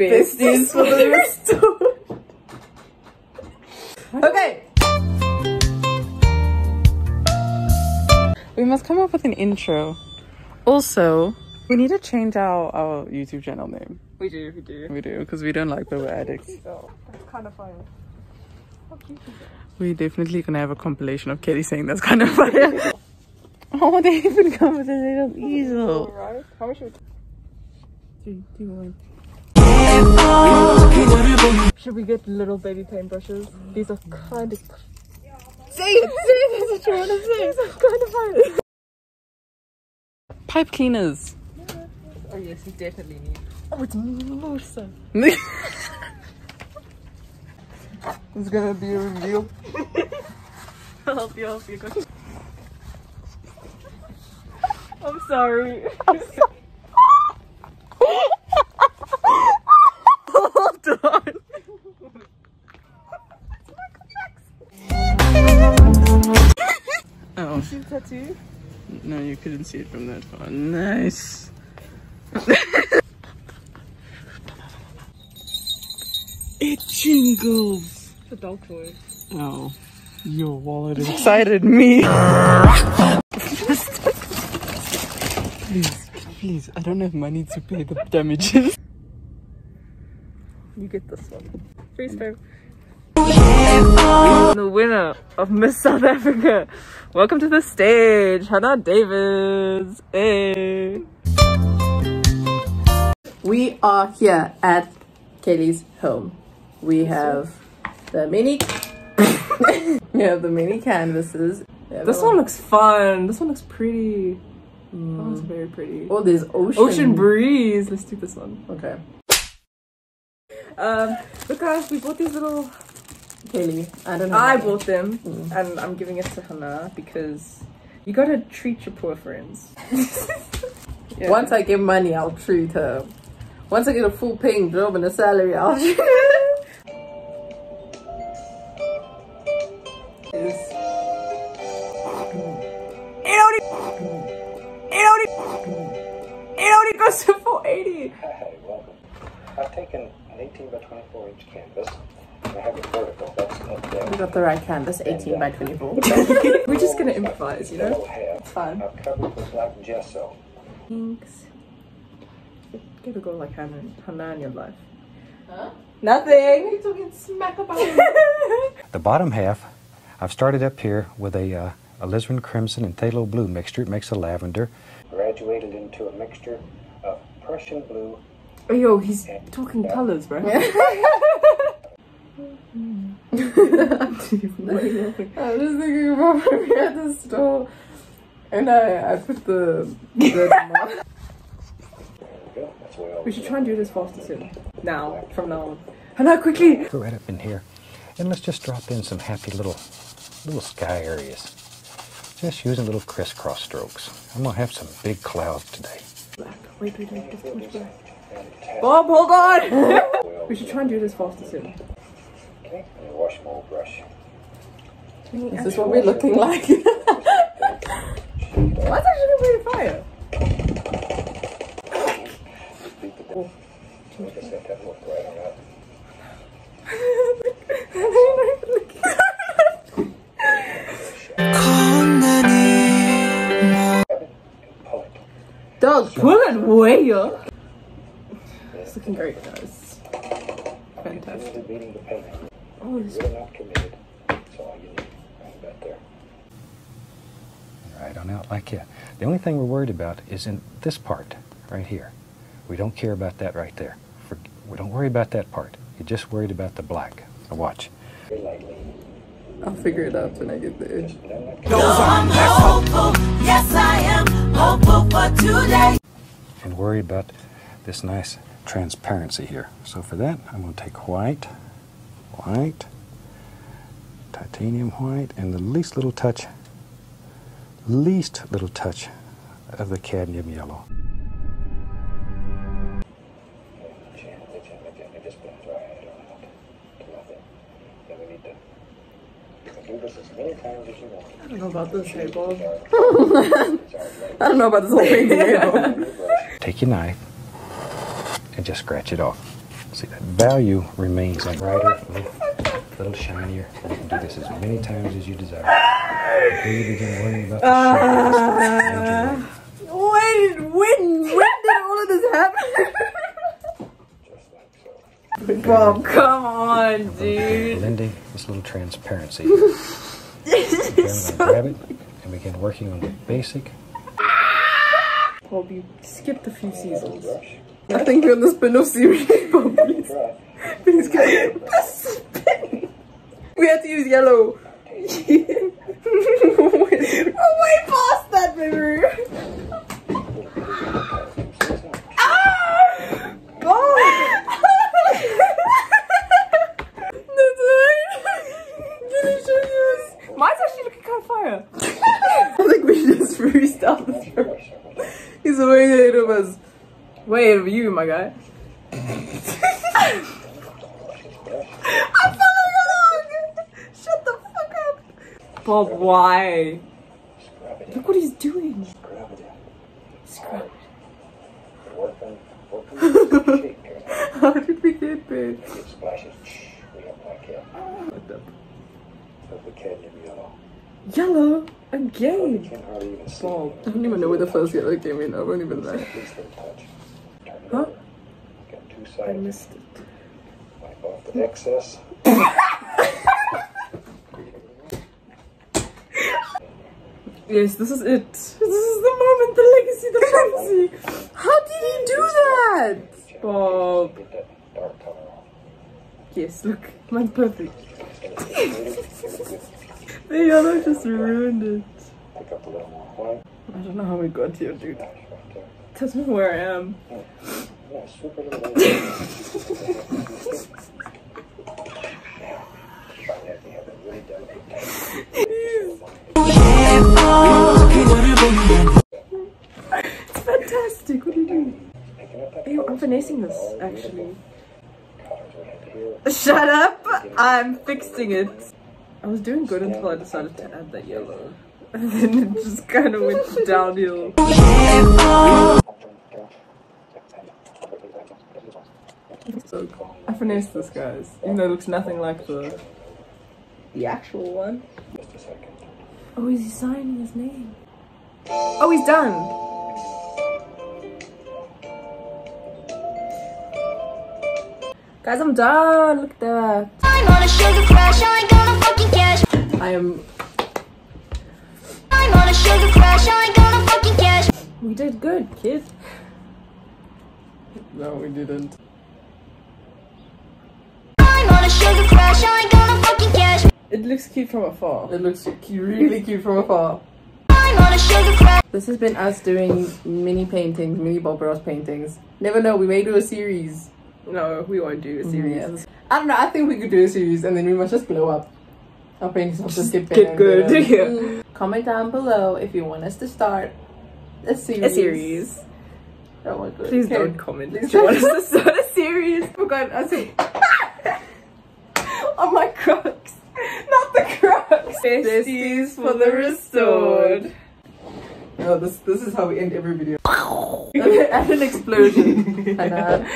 besties for the restore. okay. We must come up with an intro. Also, we need to change our, our YouTube channel name. We do, we do. We do, because we don't like that we're addicts. So, that's kind of funny. We definitely gonna have a compilation of Kelli saying that's kind of funny. oh, they even come with a little easel. Alright, how much Three, two, one. We... Should we get little baby paintbrushes? These are kind of... Say it, say it, what you want to say. These are kind of funny. Pipe cleaners. Oh yes, we definitely need... Oh, it's Musa. it's gonna be a reveal. I'll help you, I'll help you. Go. I'm sorry. Oh, See the tattoo? no, you couldn't see it from that far. Nice. it jingles. It's a dog toy. Oh, your wallet excited me. please, please, I don't have money to pay the damages. You get this one. Freeze frame. The winner of Miss South Africa. Welcome to the stage, Hannah Davids. Hey. We are here at Kelli's home. We have the mini. we have the mini canvases. This one looks fun. This one looks pretty. That one's very pretty. Oh, there's ocean. Ocean breeze. Let's do this one. Okay. Um, look guys, we bought these little. Kelli, I don't know. I bought them, mm. and I'm giving it to Hannah because you gotta treat your poor friends. Yeah. Once I get money, I'll treat her. Once I get a full paying job and a salary, I'll treat her. An 18 by 24 inch canvas I have it vertical. That's up We got the right canvas, 18 by 24. We're just gonna improvise, you know? It's fine. I've covered with black gesso. Thanks. Get a girl like Hannah, Hannah in your life. Huh? Nothing. You're talking smack about The bottom half, I've started up here with a uh, alizarin crimson and phthalo blue mixture. It makes a lavender. Graduated into a mixture of Prussian blue. Oh, yo, he's talking colors, bro. I was just thinking about when we at the store and I, I put the, the we go. That's where We should try and do this faster soon. Now, from now on. Hannah, quickly! Go right up in here, and let's just drop in some happy little, little sky areas. Just using little crisscross strokes. I'm gonna have some big clouds today. Black. Wait, wait, wait, there's too much black. Bob, hold on! we should try and do this faster soon. Okay, and a washable brush. Is this what we're looking like? Why is actually really fire? Beat the ball. Like I said, that looked right on that. And pull it. Dog. Pull it way up. It's looking great, guys. Fantastic. Continue Oh, this You're not committed. That's all you need. Right back there. Right on out like that. The only thing we're worried about is in this part, right here. We don't care about that right there. For, we don't worry about that part. You're just worried about the black. Now watch. I'll figure it out when I get there. Just let that No, I'm hopeful. Yes, I am hopeful for today. and worry about this nice transparency here. So for that, I'm going to take white, white, titanium white, and the least little touch, least little touch of the cadmium yellow. I don't know about this, hey, Bob. I don't know about this whole painting. you. Take your knife and just scratch it off. See, that value remains like brighter, a little, little shinier. You can do this as many times as you desire. Until you begin worrying about the shape. When, when, when did all of this happen? So. Oh, Bob, come on, dude. blending this little transparency. okay, I'm going to grab it and begin working on the basic. Bob, you skipped a few seasons. I think we're on the spin-off series, Bob, please. Please go. we had to use yellow. oh, way past that, baby. ah! Right. Delicious. Mine's actually looking kind of fire. I think we should just freestyle this. He's way ahead of us. Way ahead of you, my guy. I'm following along. Shut the fuck up. Bob, why? Scrub it in. Look what he's doing. Scrub it in. Scrub it. Work on, work on the shape. here. How did we get there? Get splashes. We don't like it. Of the yellow. Yellow again. can't hardly even see. Bob. I don't even know where the first yellow came in. I won't even lie. Huh? Got two I missed it. Wipe off the excess. Yes, this is it. This is the moment, the legacy, the fancy. How did he do that? Bob. Get that dark color off. Yes, look. Mine's perfect. It's gonna take a little- The yellow just ruined it. Pick up a little more white. I don't know how we got here, dude. Tells me where I am. Yeah, swoop a little bit. Now, try that. You have a really delicate It's fantastic. What are you doing? Picking up that Ew, I'm finessing this, actually. beautiful Colors we have here. Shut up! I'm fixing it. I was doing good until I decided to add that yellow. And then it just kind of went downhill. So I finessed this, guys. Even though it looks nothing like the the actual one. Just a second. Oh, is he signing his name? Oh, he's done. Guys, I'm done. Look at that. I'm on a sugar crash, I ain't gonna fucking cash. I am. We did good, kid. No, we didn't. I'm on a sugar crash, I ain't gonna fucking cash. It looks cute from afar. It looks cu- really cute from afar. I'm on a sugar crash. This has been us doing mini paintings, mini Bob Ross paintings. Never know, we may do a series. No, we won't do a mm, series. Yes. I don't know, I think we could do a series and then we must just blow up. Our paintings will just get better. Get and good, better. yeah. Mm. Comment down below if you want us to start a series. A series. Oh my god. Please Okay. don't comment. Please Do you want don't. us to start a series? Oh god, I see. Oh my crocs. Not the crocs. Besties for the restored. No, this this is how we end every video. At an explosion. And,